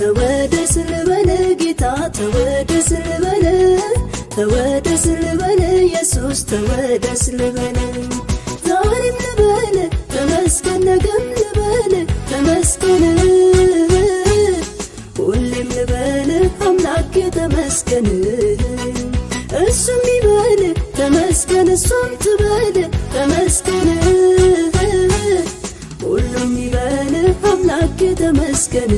ተወደስ ልበለ ጌታ ተወደስ ልበለ ተወደስ ልበለ ኢየሱስ ተወደስ ልበለ ዛሬም ልበለ ተመስገን ነገም ልበለ ተመስገን። ሁሌም ልበለ አምላክ ተመስገን። እሱም ይበል ተመስገን እሷም ትበል ተመስገን። ሁሉም ይበል አምላክ ተመስገን።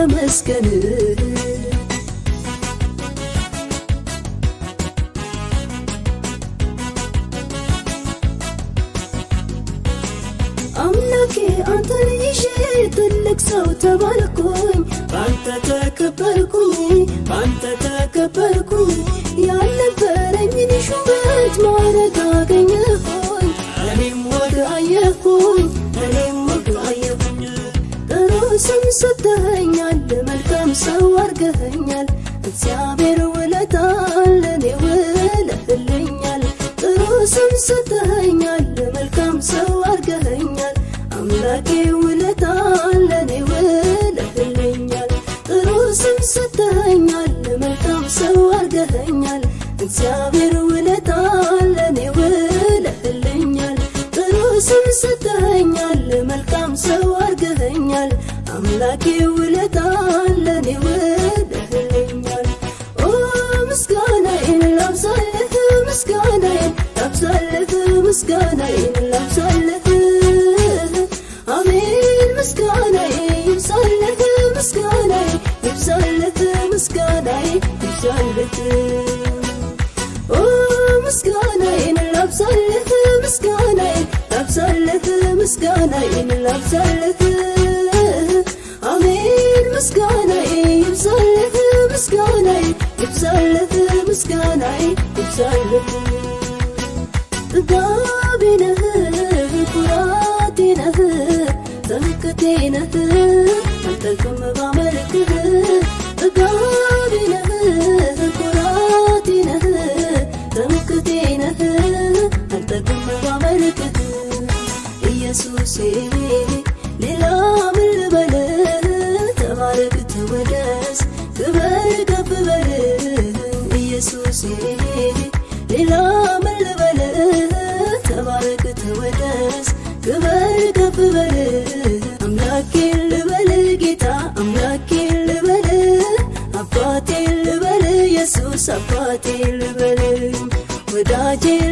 ተመስገን። አምላኬ አንተን ይዤ ትልቅ ሰው ተባልኩኝ። ባንተ ተከበርኩኝ ባንተ ተከበርኩኝ ስም ሰተኸኛል፣ መልካም ሰው አድርገኸኛል። እግዚአብሔር صاحبي قلبي نهب قراتي نهب ضحكتي نهب انت الكم did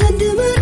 ዘንድ መርጠኸኛል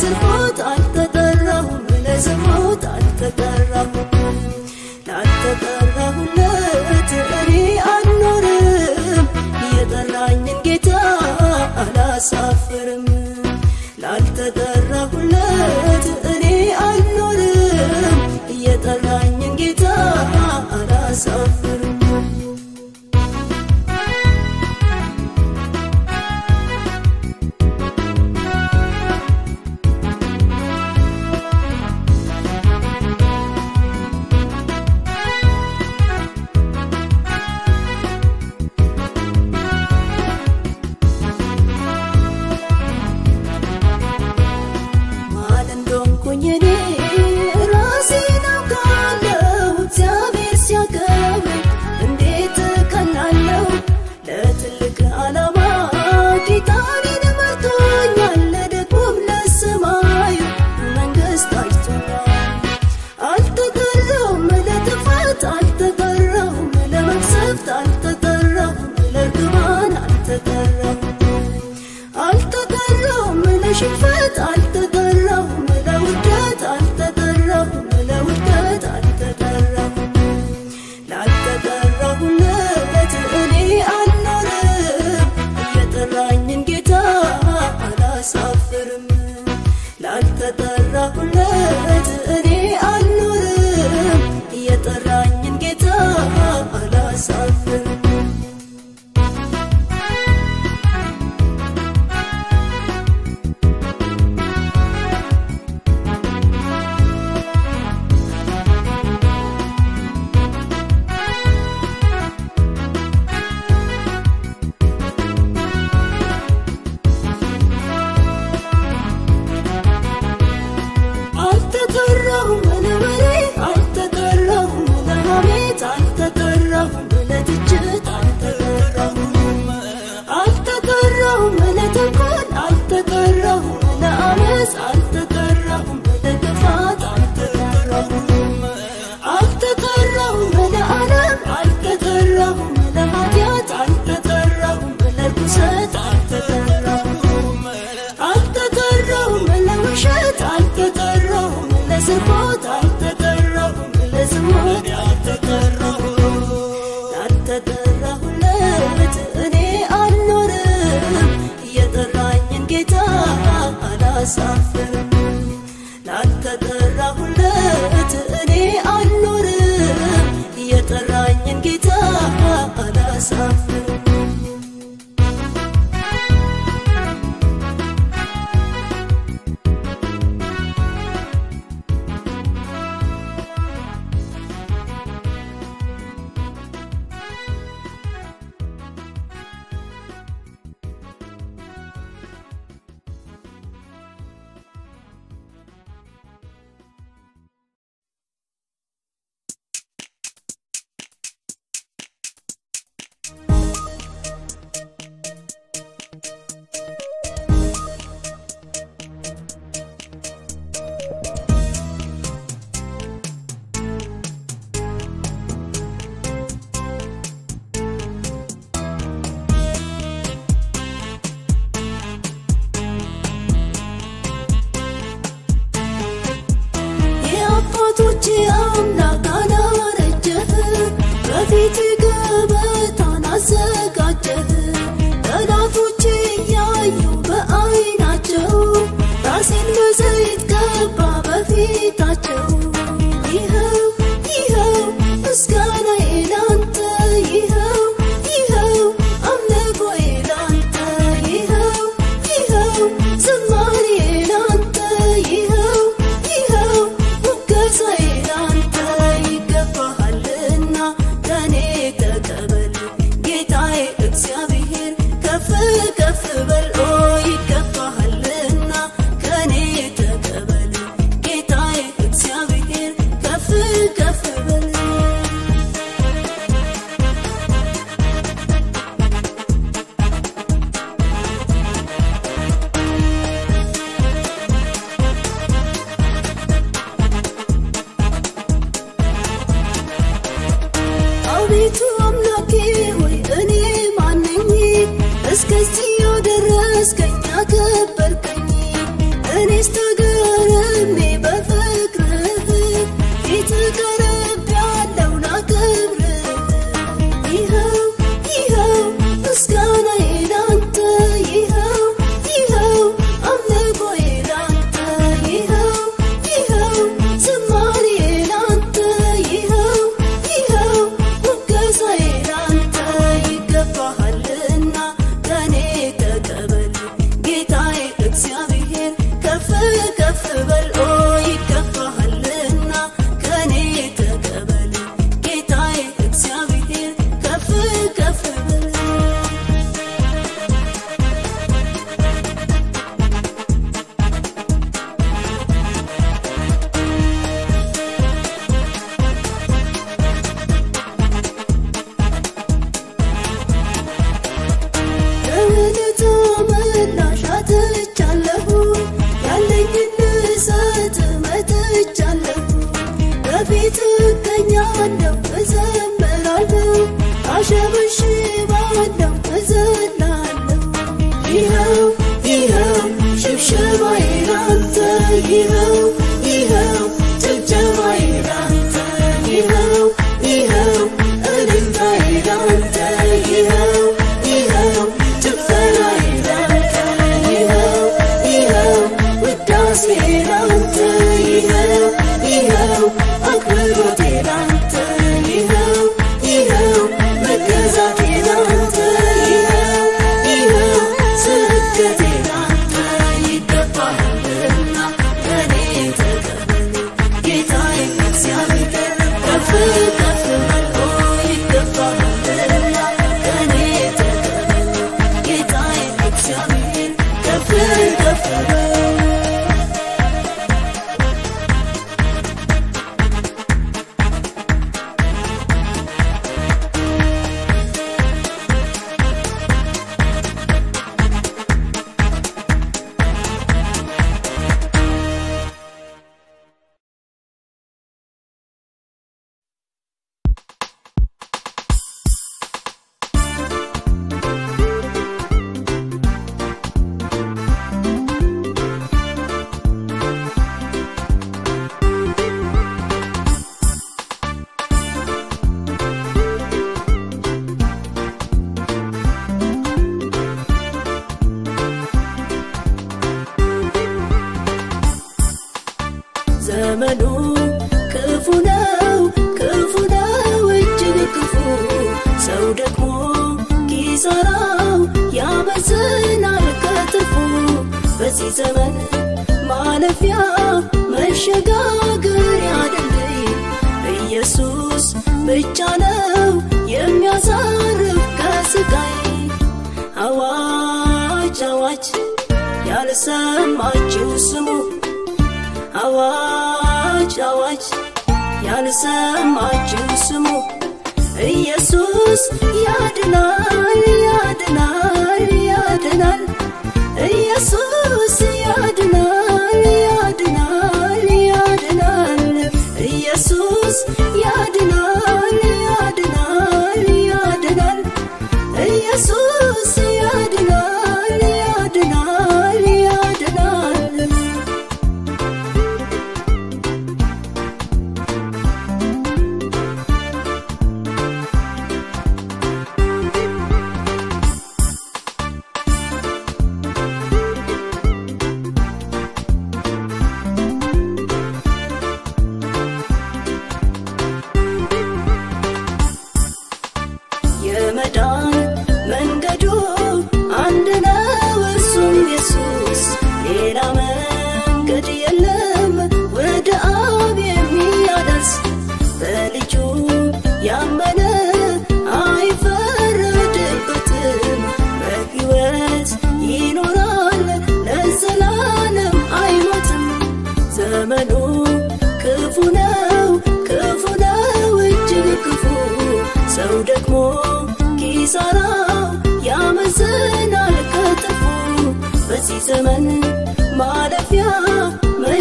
doesn't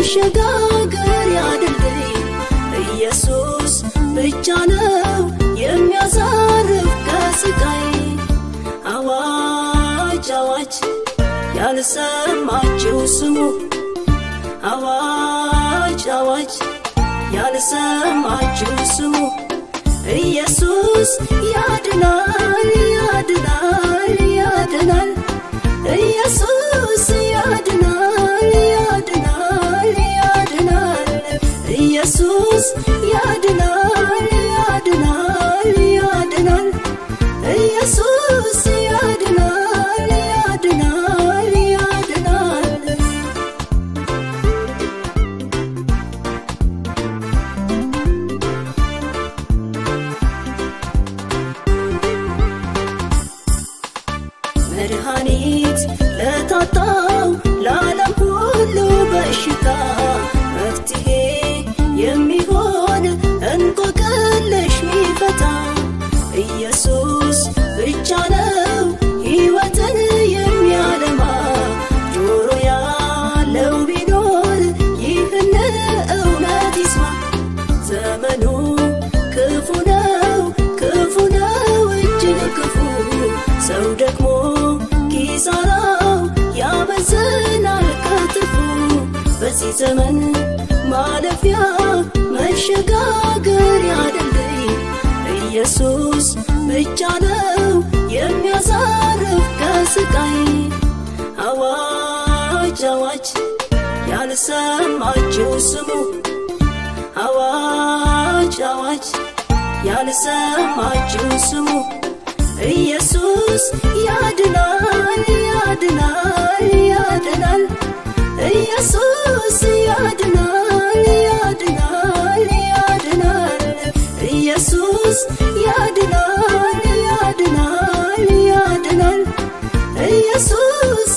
መሸጋገር ያድልኝ ኢየሱስ ብቻ ነው የሚያሳርፍ ከስቃይ። አዋጅ አዋጅ ያልሰማችው ስሙ። አዋጅ አዋጅ ያልሰማችው ስሙ። ኢየሱስ ያድናል ያድናል ያድናል። ኢየሱስ ያድናል ኢየሱስ ያድና ዘመን ማለፊያ መሸጋገሪያ ድልድይ ኢየሱስ ብቻ ነው የሚያሳርፍ ከስቃይ። አዋጅ አዋጅ ያልሰማችሁ ስሙ። አዋጅ አዋጅ ያልሰማችሁ ስሙ። ኢየሱስ ያድናል ያድናል ያድናል። ኢየሱስ ያድናል ያድናል ያድናል። ኢየሱስ ያድናል ያድናል ያድናል። ኢየሱስ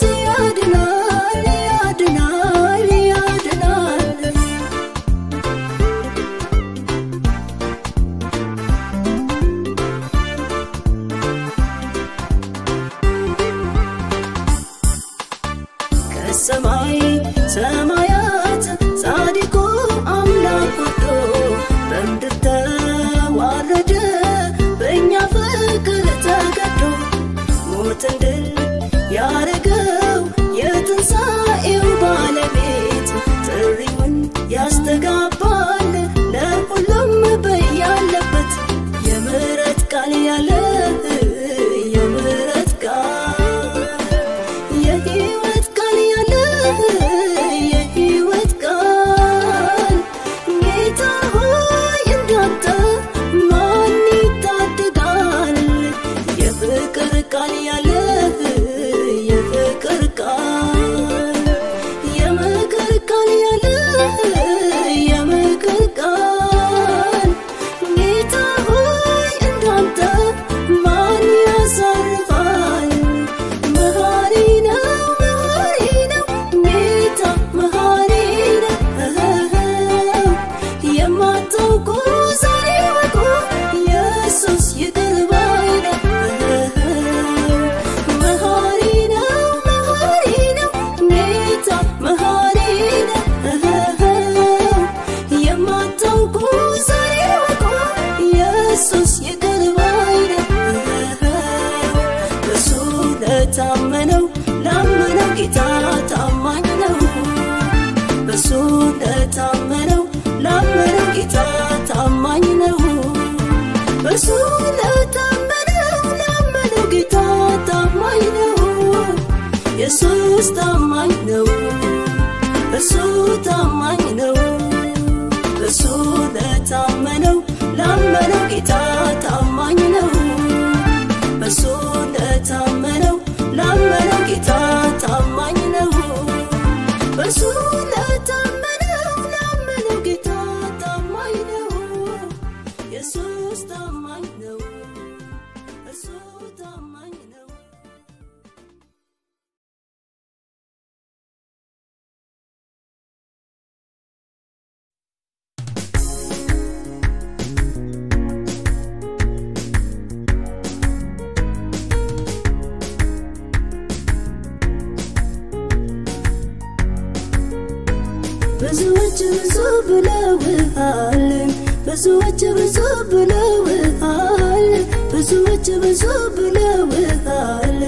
ብዙዎች ብዙ ብለውታል። ብዙዎች ብዙ ብለውታል።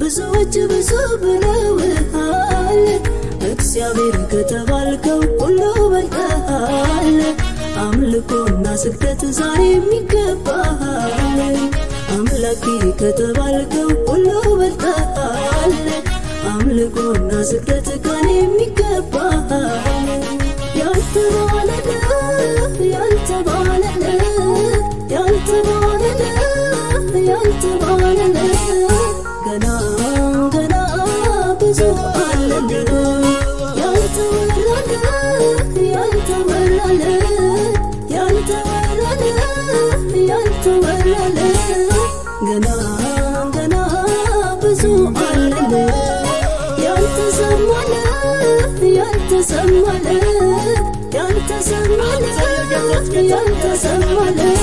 ብዙዎች ብዙ ብለውታል። እግዚአብሔር ከተባልከው ሁሉ በልጠሃል አምልኮና ስግደት ዛሬ የሚገባል አምላኬ ከተባልከው ሁሉ በልጠሃል አምልኮና ስግደት ጋር የሚገባል ያንተ ያልተሰማለት ያልተሰማለት ያልተሰማለት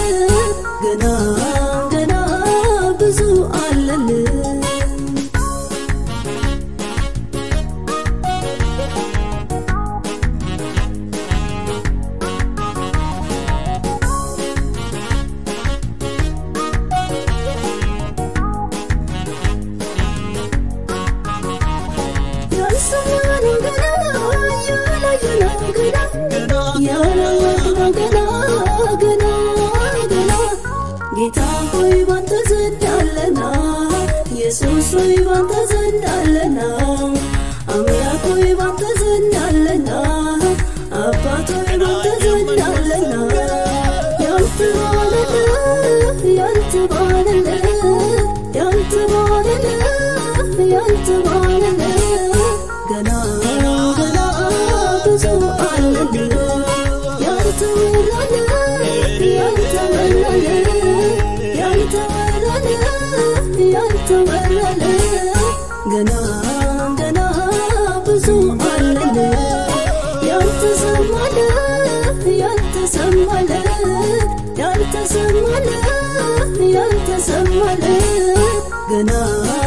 والآن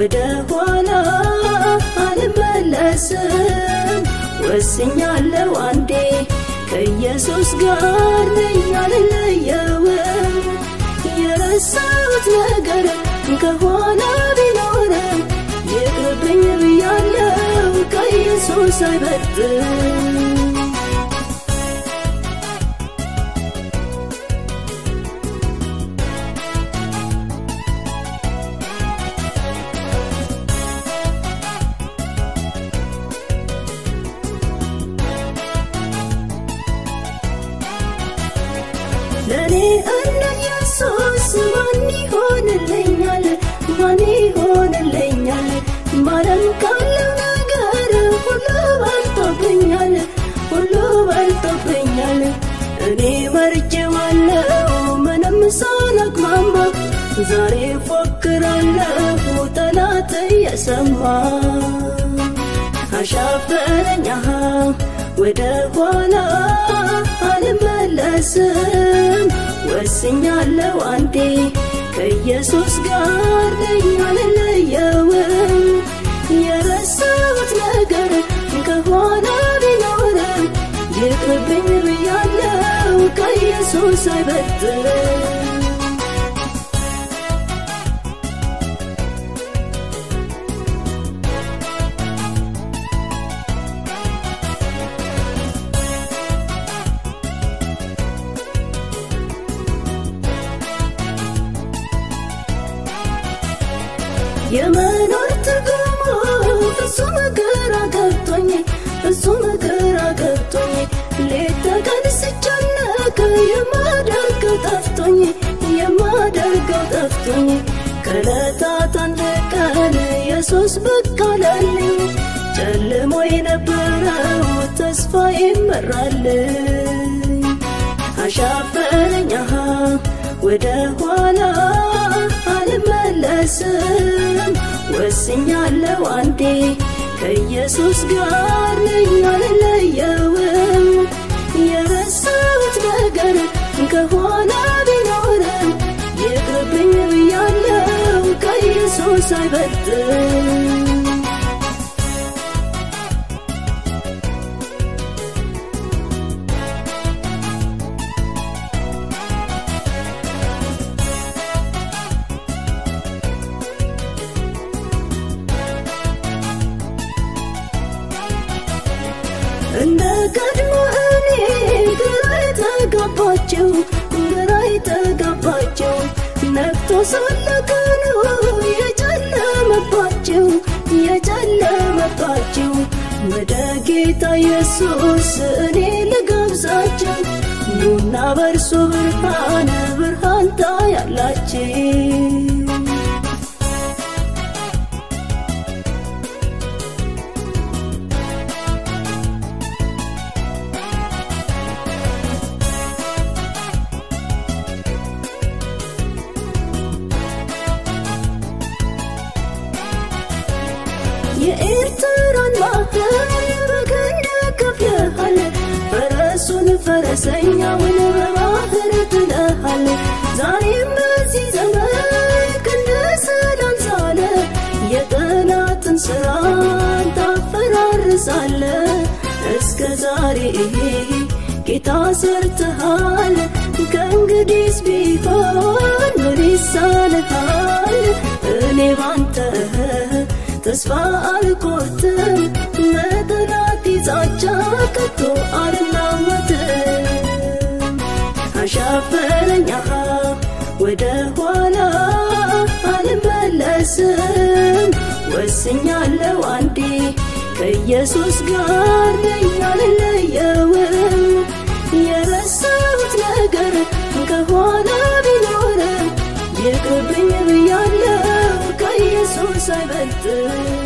ወደ ኋላ አልመለስም። ወስኛለሁ አንዴ ከኢየሱስ ጋር ነኝ አልለየውም ካለው ነገር ሁሉ በልጦብኛል፣ ሁሉ በልጦብኛል። እኔ መርጬዋለሁ ምንም ሳላቅማማ፣ ዛሬ ፎክራለሁ ጠላት እየሰማ። አሻፈረኝ አሃ ወደ ኋላ አልመለስም። ወስኛለሁ አንዴ ከኢየሱስ ጋር ነኝ አልለየውም ይቅርብኝ ብያለሁ ከኢየሱስ አይበልጥም ኢየሱስ ብቅ አለልኝ ጨልሞ የነበረው ተስፋ ይመራልኝ አሻፈረኝ ወደ ኋላ አልመለስም። ወስኛለሁ አንዴ ከኢየሱስ ጋር ነኝ አልለየውም። የረሳሁት ነገር ከኋላ ከኢየሱስ አይበልጥም እንደ ቀድሞ እኔ ግራ የተጋባቸው ግራ የተጋባቸው ነግቶ ሳለ ወደ ጌታ ኢየሱስ እኔ ልጋብዛቸው። ኑና በእርሱ ብርሃን ብርሃንታ ያላቸው ጥለሃል ዛሬም በዚህ ዘመን ስራን ታፈራርሳለ። እስከ ዛሬ ጌታ ሰርተሃል። ከእንግዲስ ቢሆን ምን ይሳንሃል እኔ ባንተ ተስፋ አልቆርጥም። በጠላት ዛቻ ከቶ አልናወጥም አሻፈረኛ ወደ ኋላ አልመለስም። ወስኛለው አንዴ ከኢየሱስ ጋር ነኝ አልለየውም። የረሳሁት ነገር ከኋላ ቢኖርም ይቅርብኝ ብያለው ከኢየሱስ አይበልጥም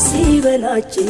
ደስ ይበላችሁ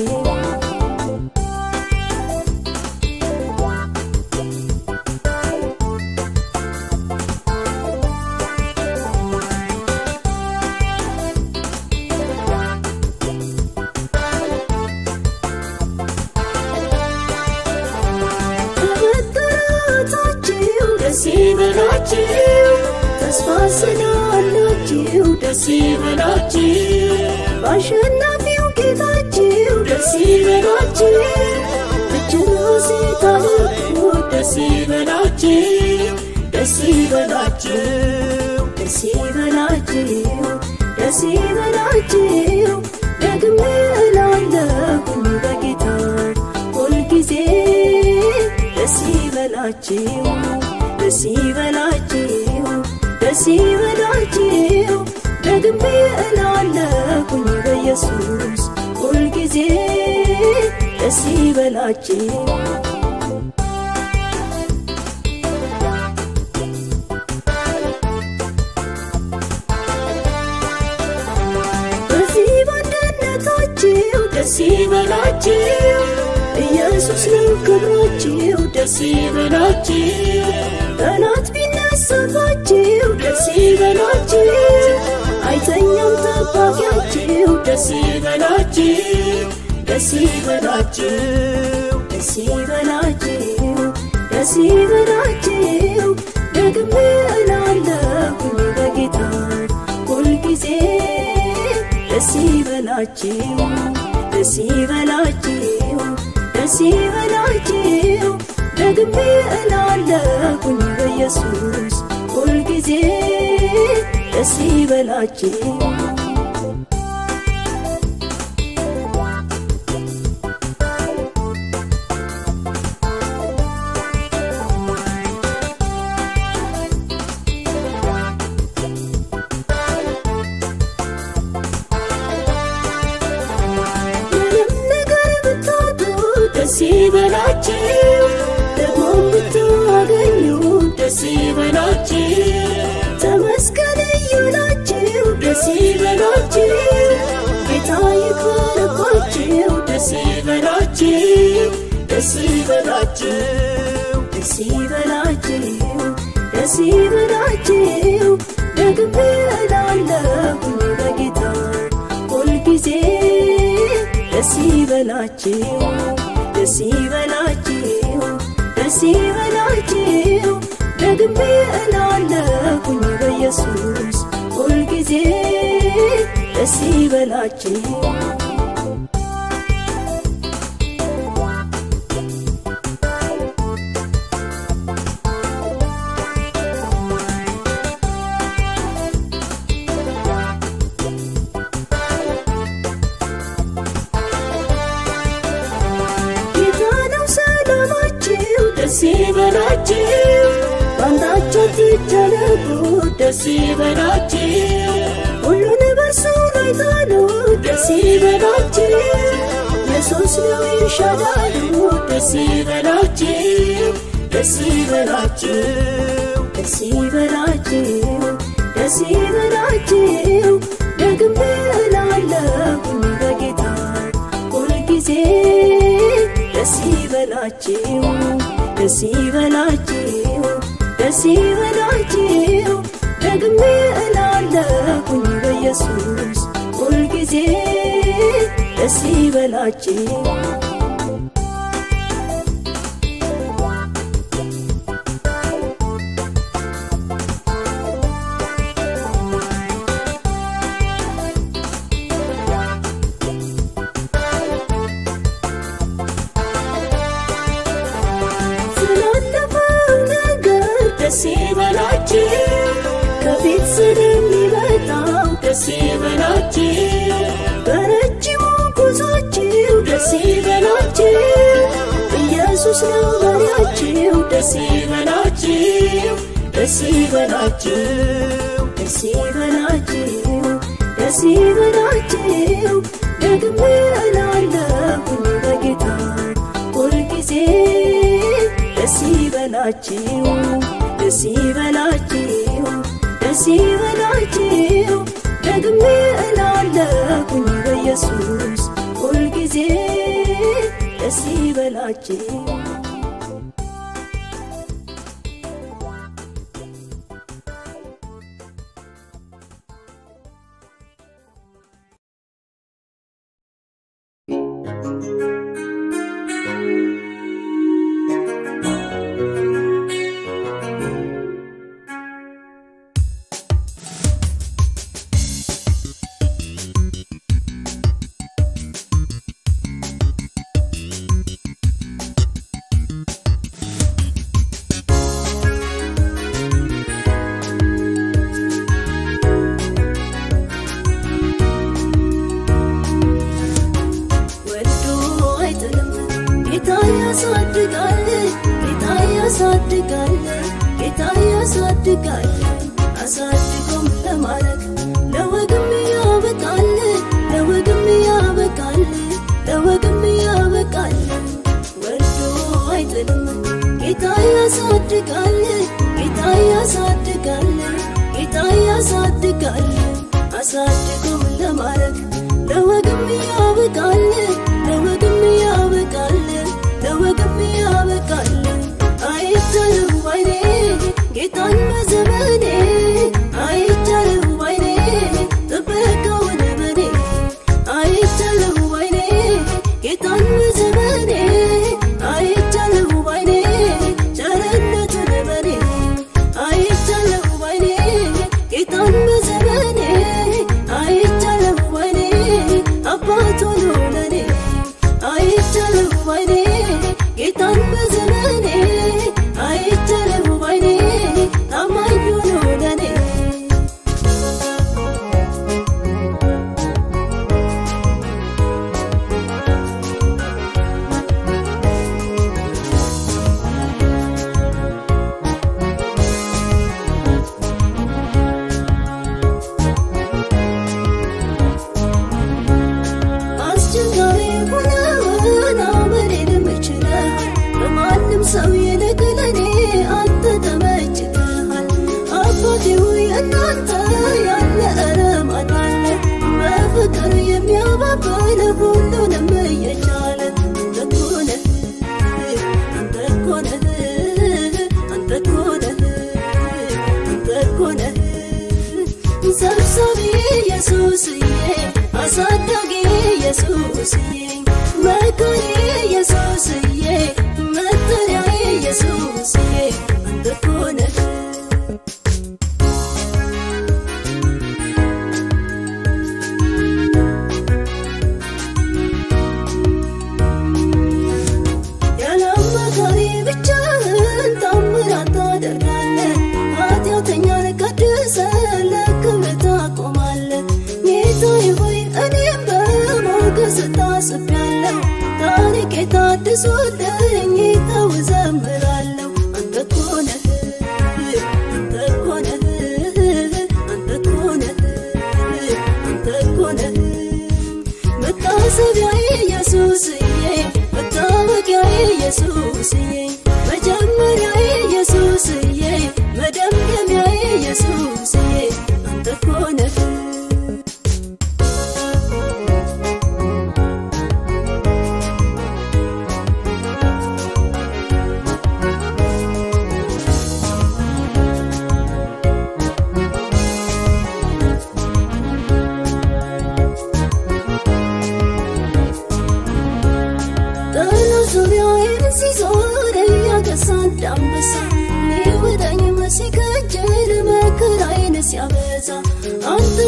ይበላችሁ በዚህ በአንድነታችሁ ደስ ይበላችሁ ኢየሱስ ነው ክብራችሁ ደስ ይበላችሁ ጠላት ቢነሳባችሁ ደስ ይበላችሁ አይተኛም ጠባቂያችሁ ደስ ይበላችሁ ደስ ይበላችሁ ይበላችሁ ደስ ይበላችሁ ደግሜ እላለሁኝ በጌታ ሁልጊዜ ደስ ይበላችሁ ደስ ይበላችሁ ደስ ይበላችሁ ደግሜ እላለሁኝ በኢየሱስ ሁልጊዜ ደስ ይበላችሁ ይበላችሁ ደስ ይበላችሁ ደስ ይበላችሁ ደስ ይበላችሁ ደግሜ እላለሁኝ በጌታ ሁልጊዜ ደስ ይበላችሁ ደስ ይበላችሁ ደስ ይበላችሁ በኢየሱስ ሁልጊዜ ደስ ይበላችሁ ነው ይሻላሉ ደስ ይበላችሁ ደስ ይበላችሁ ደስ ይበላችሁ ደስ ይበላችሁ ደግሜ እላለሁኝ በጌታ ሁልጊዜ ደስ ይበላችሁ ደስ ይበላችሁ። ደስ ይበላችሁ። ደግሜ ደስ ይበላችሁ። ከፊት ስለሚመጣው ደስ ይበላችሁ ይበላችሁ ኢየሱስ ነው መሪያችሁ ደስ ይበላችሁ ደስ ይበላችሁ ደስ ይበላችሁ ደስ ይበላችሁ። ደግሜ እላለሁኝ በጌታ ሁልጊዜ ደስ ይበላችሁ ደስ ይበላችሁ ደስ ይበላችሁ። ደግሜ እላለሁኝ በኢየሱስ ይበላችሁ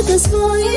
this for.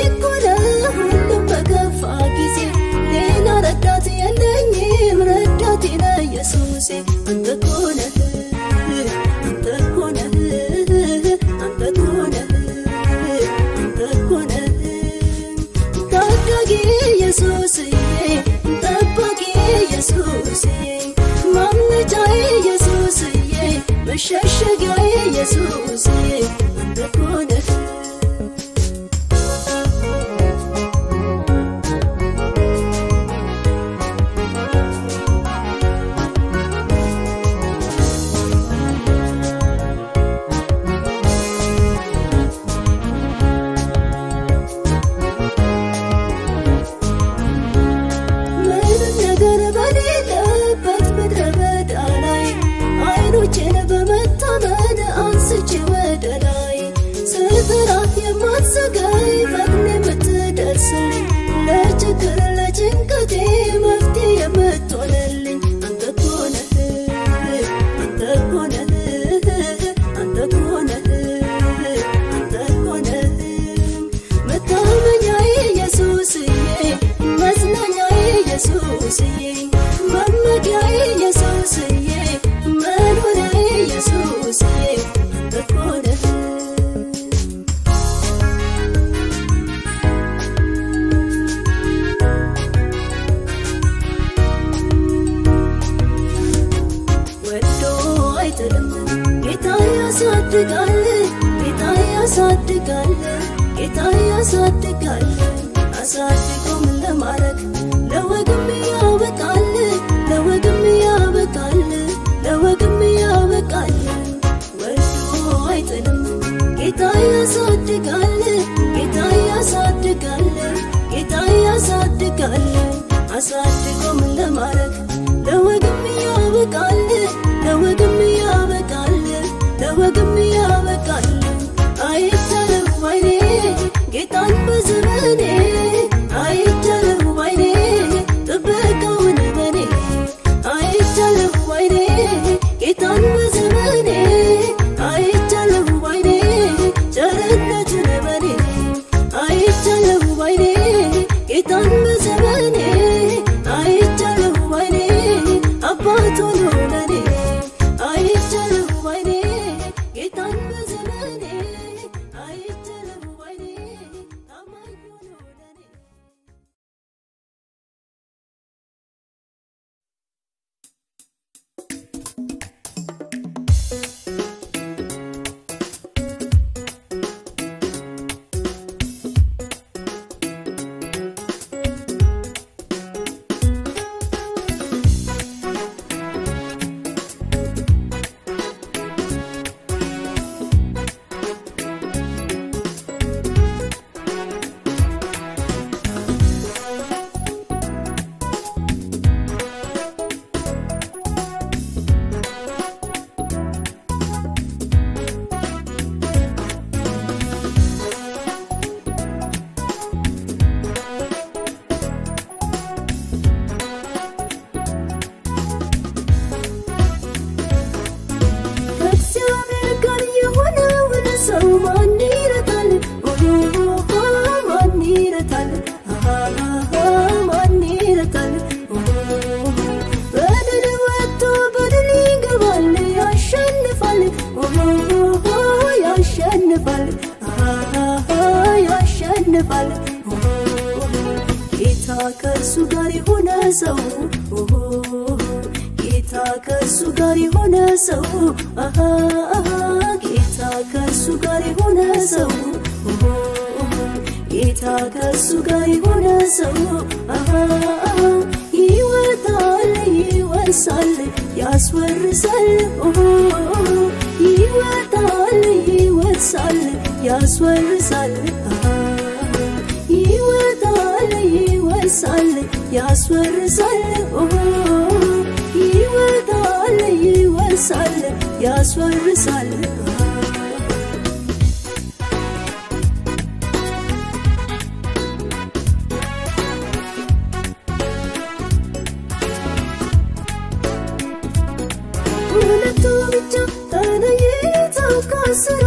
ከስራ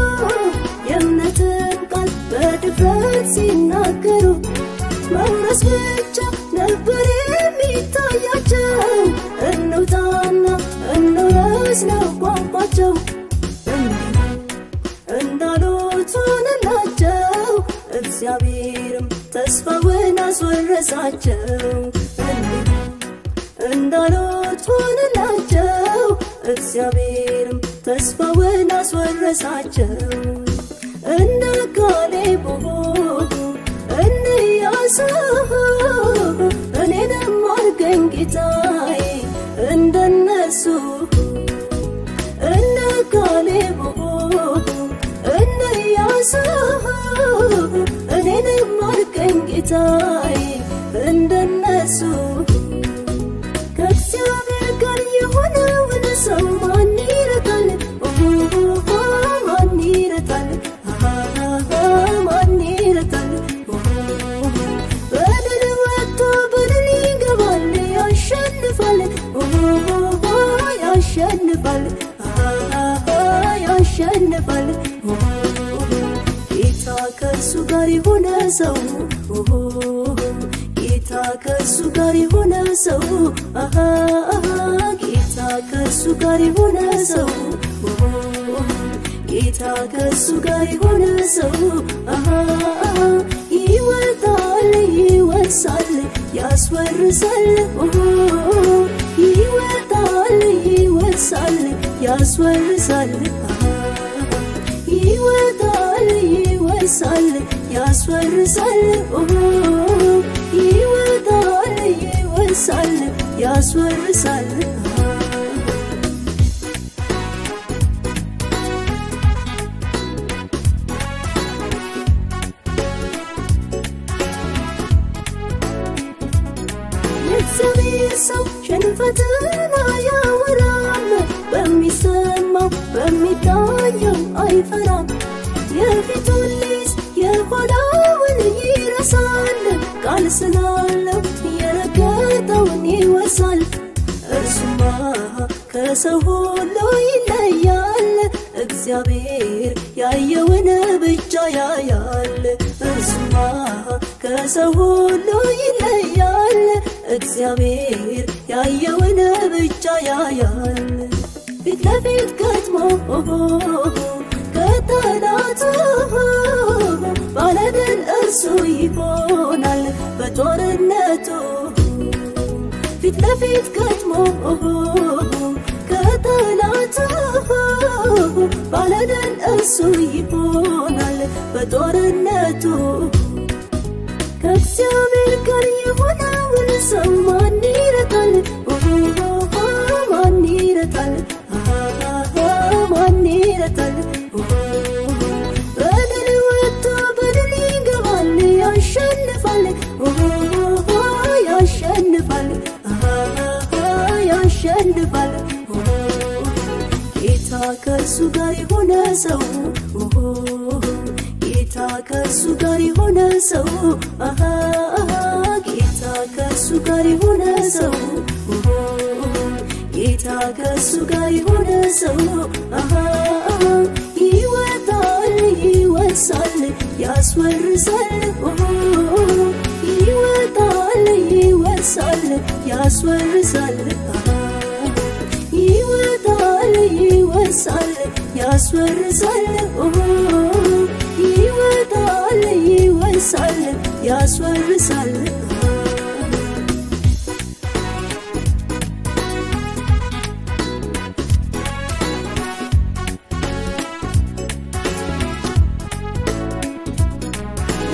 የእምነትን ቃል በድፍረት ሲናገሩ መውረስ ብቻ ነበር የሚታያቸው። እንውጣና እንውረስ ነው ቋንቋቸው። እንዳሉት ሆነላቸው፣ እግዚአብሔርም ተስፋውን አስወረሳቸው። እንዳሉት ሆነላቸው፣ እግዚአብሔርም ተስፋውን አስወረሳቸው። እንደ ካሌብ እነ ኢያሱ እኔንም አድርገኝ ጌታዬ እንደነሱ እነ ካሌብ እነ ኢያሱ እኔንም አድርገኝ ጌታዬ እንደነሱ ሰው ጌታ ከእሱ ጋር የሆነ ሰው ጌታ ከእሱ ጋር የሆነ ሰው ይወጣል ይወርሳል ያስወርሳል። ይወጣል ይወርሳል ያስወርሳል። ይወጣል ይወርሳል ያስወርሳል አይፈራም። የፊቱን ሊዝ የኋላውን ይረሳል፣ ቃል ስላለው የረገጠውን ይወርሳል። እርሱማ ከሰው ሁሉ ይለያል፣ እግዚአብሔር ያየውን ብቻ ያያል። እርሱማ ከሰው ሁሉ ይለያል፣ እግዚአብሔር ያየውን ብቻ ያያል። ፊት ለፊት ገጥሞ ከጠላቱ ባለድል እርሱ ይሆናል በጦርነቱ ፊት ለፊት ገጥሞ ከጠላቱ ባለድል እርሱ ይሆናል በጦርነቱ ከእግዚአብሔር ጋር የሆነውን ሰው ማን ይረታል? ማን ይረታል? ማን ይረታል? ከእሱ ጋር የሆነ ሰው ጌታ ከእሱ ጋር የሆነ ሰው ጌታ ከእሱ ጋር የሆነ ሰው ጌታ ከእሱ ጋር የሆነ ሰው ይወጣል ይወርሳል ያስወርሳል ይወጣል ይወርሳል ያስወርሳል ያስወርሳል ያስወርሳል ይወጣል ይወርሳል ያስወርሳል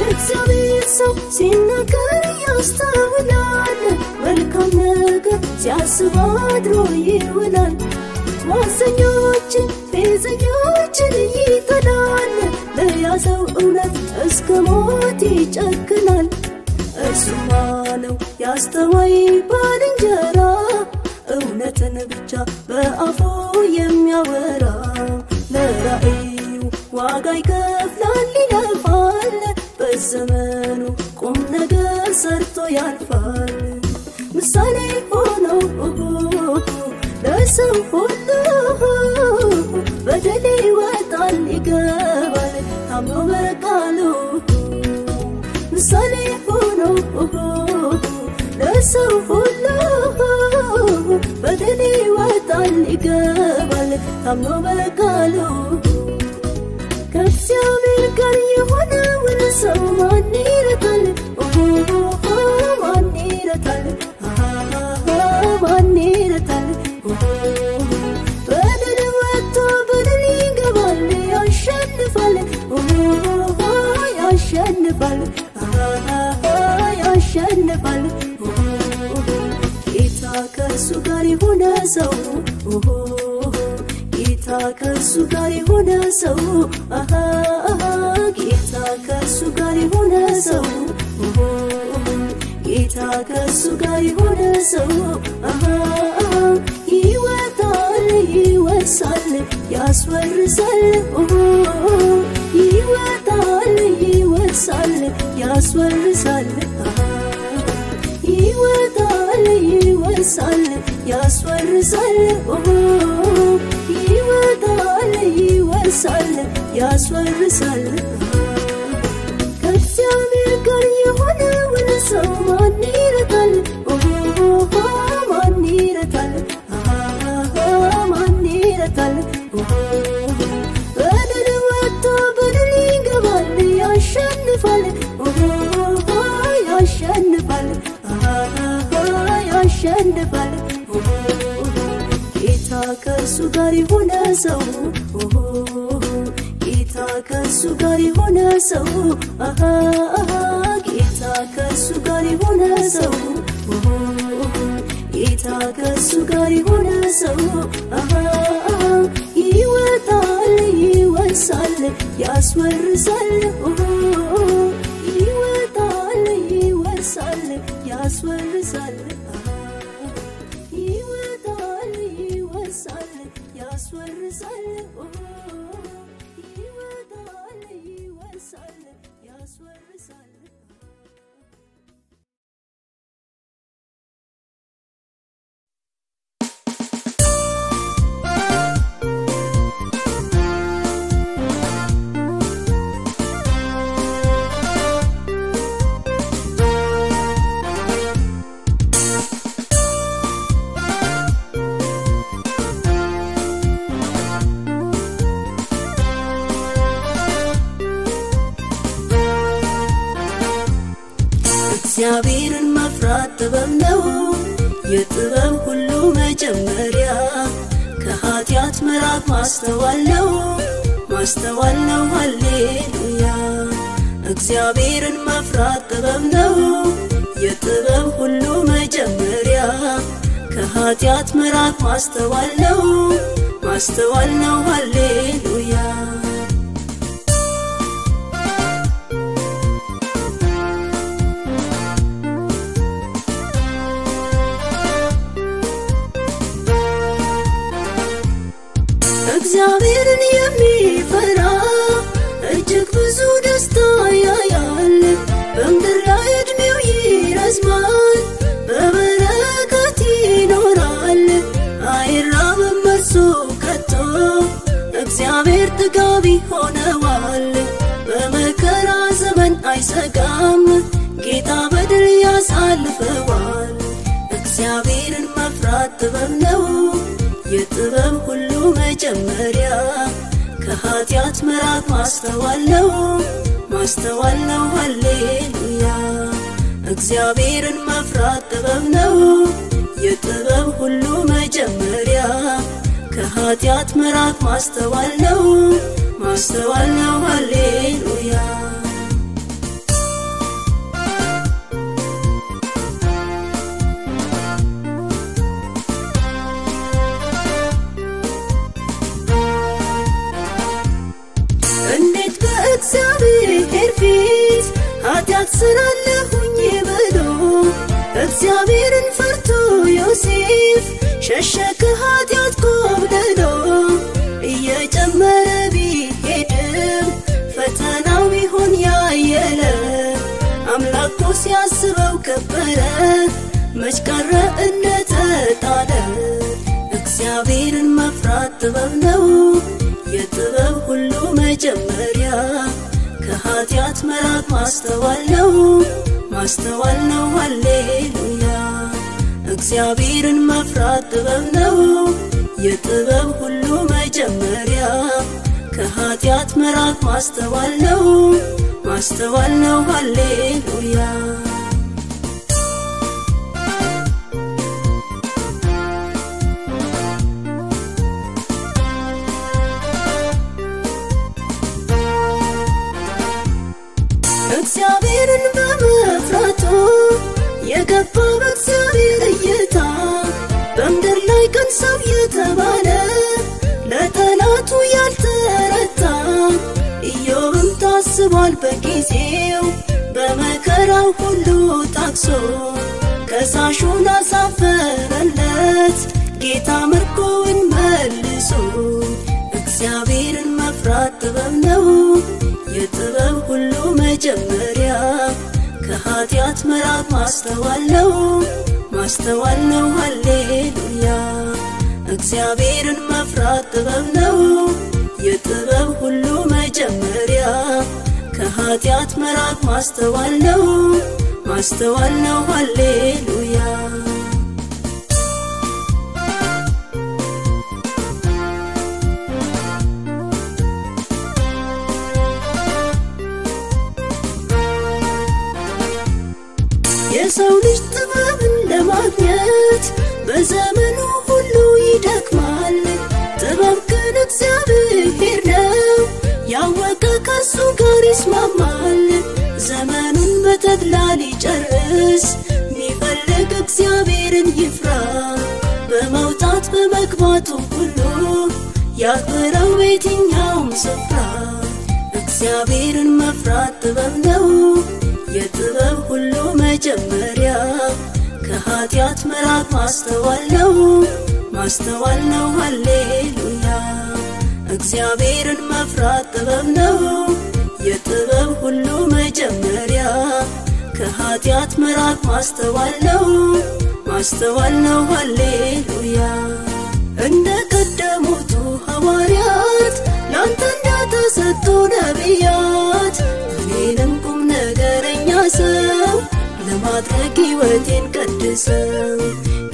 እግዚአብሔር ሰው ሲናገር ያስተውላል፣ መልካም ነገር ሲያስብ አድሮ ይውላል። ማሰኛው እስከ ሞት ይጨክናል። እሱማ ነው ያስተዋይ ባልንጀራ እውነትን ብቻ በአፉ የሚያወራ። ለራእዩ ዋጋ ይከፍላል ይለፋል። በዘመኑ ቁም ነገር ሰርቶ ያልፋል። ምሳሌ ሆኖ ለሰው ሁሉ صرف له بدني وطني قبل هم ما قالوا كبسة من كريه هنا ونسوا ሰው ጌታ ከእሱ ጋር የሆነ ሰው ጌታ ከእሱ ጋር የሆነ ሰው ጌታ ከእሱ ጋር የሆነ ሰው ይወጣል ይወሳል ያስወርሳል ይወጣል ይወሳል ያስወርሳል ይወጣል ይወሳል ያስወርሳል ይወጣል ይወሳል ያስወርሳል ከእግዚአብሔር ሰው ጌታ ከእሱ ጋር የሆነ ሰው ጌታ ከእሱ ጋር የሆነ ሰው ጌታ ከእሱ ጋር የሆነ ሰው ይወጣል ይወሳል ያስወርሳል ይወጣል ይወሳል ያስወርሳል እግዚአብሔርን መፍራት ጥበብ ነው። የጥበብ ሁሉ መጀመሪያ ከኃጢአት መራቅ ማስተዋል ነው። ማስተዋል ነው። ሃሌሉያ! እግዚአብሔርን መፍራት ጥበብ ነው። የጥበብ ሁሉ መጀመሪያ ከኃጢአት መራቅ ማስተዋል ነው። ማስተዋል ነው። ሃሌሉያ እግዚአብሔር ጥጋቢ ሆነዋል። በመከራ ዘመን አይሰጋም ጌታ በድል ያሳልፈዋል። እግዚአብሔርን መፍራት ጥበብ ነው። የጥበብ ሁሉ መጀመሪያ ከኃጢአት መራቅ ማስተዋል ነው። ማስተዋል ነው። ሃሌሉያ! እግዚአብሔርን መፍራት ጥበብ ነው። የጥበብ ሁሉ መጀመሪያ ከኃጢአት መራቅ ማስተዋል ነው። ማስተዋል ነው። ሃሌሉያ። እንዴት በእግዚአብሔር ፊት ኃጢአት ስራለሁኝ ብሎ እግዚአብሔርን ፈርቶ ዮሴፍ ሸሸ? መች ቀረ እንደተጣለ? እግዚአብሔርን መፍራት ጥበብ ነው። የጥበብ ሁሉ መጀመሪያ ከኃጢአት መራቅ ማስተዋል ነው። ማስተዋል ነው። ሃሌሉያ! እግዚአብሔርን መፍራት ጥበብ ነው። የጥበብ ሁሉ መጀመሪያ ከኃጢአት መራቅ ማስተዋል ነው። ማስተዋል ነው። ሃሌሉያ በእግዚአብሔር እይታ በምድር ላይ ቀን ሰው የተባለ ለጠላቱ ያልተረታ ኢዮብም ታስቧል በጊዜው በመከራው ሁሉ ታክሶ ከሳሹን አሳፈረለት ጌታ ምርኮውን መልሶ ከኃጢአት መራቅ ማስተዋል ነው። ማስተዋል ነው። ሃሌሉያ! እግዚአብሔርን መፍራት ጥበብ ነው። የጥበብ ሁሉ መጀመሪያ ከኃጢአት መራቅ ማስተዋል ነው። ማስተዋል ነው። ሃሌሉያ በዘመኑ ሁሉ ይደክማል። ጥበብ ግን እግዚአብሔር ነው፣ ያወቀ ከሱ ጋር ይስማማል። ዘመኑን በተድላ ሊጨርስ ሚፈልግ እግዚአብሔርን ይፍራ። በመውጣት በመግባቱ ሁሉ ያክብረው በየትኛውም ስፍራ። እግዚአብሔርን መፍራት ጥበብ ነው የጥበብ ሁሉ መጀመሪያ ከኃጢአት መራቅ ማስተዋል ነው ማስተዋል ነው። ሃሌሉያ! እግዚአብሔርን መፍራት ጥበብ ነው የጥበብ ሁሉ መጀመሪያ። ከኃጢአት መራቅ ማስተዋል ነው ማስተዋል ነው። ሃሌሉያ! እንደ ቀደሙቱ ሐዋርያት ላንተ እንደተሰጡ ነቢያት እኔንም ቁም ነገረኛ ሰው ለማድረግ ሕይወቴን ቀድሰው።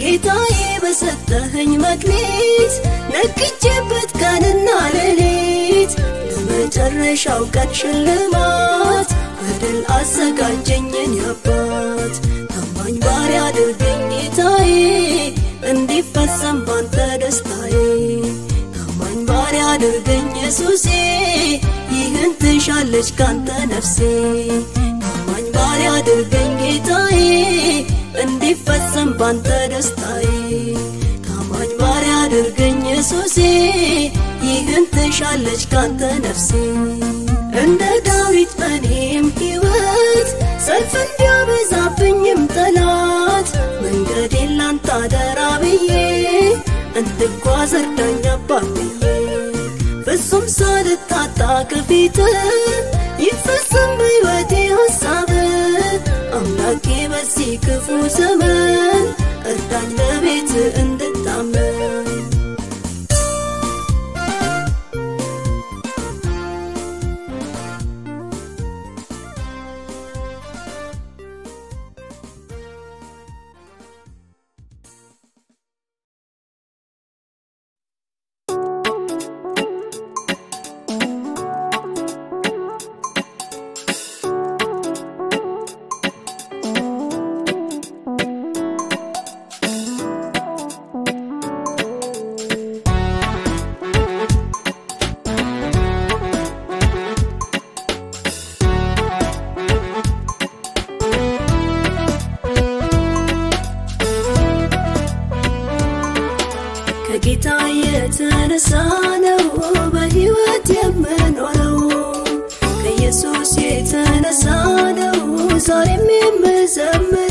ጌታዬ በሰጠኸኝ መክሊት ነግቼበት ቀንና ሌሊት ለመጨረሻው ቀን ሽልማት በድል አዘጋጀኝን ያባት ታማኝ ባሪያ አድርገኝ ጌታዬ እንዲፈጸም ባንተ ደስታዬ። ታማኝ ባሪያ አድርገኝ ኢየሱሴ ይህን ትሻለች ካንተ ነፍሴ ባሪያ አድርገኝ ጌታዬ እንዲፈጸም ባንተ ደስታዬ። ታማኝ ባሪያ አድርገኝ ኢየሱሴ ይህን ትሻለች ካንተ ነፍሴ። እንደ ዳዊት በኔም ሕይወት ሰልፍ እንዲያበዛብኝም ጠላት መንገዴን ላንተ አደራ ብዬ እንድጓዝ እርዳኝ አባብዬ ፍጹም ሳልታጣ ከፊት ይፈጸም በሕይወቴ በዚህ ክፉ ዘመን እርዳኝ ለቤት የተነሳ ነው በሕይወት የምኖረው ከኢየሱስ የተነሳ ነው ዛሬም የምዘምረው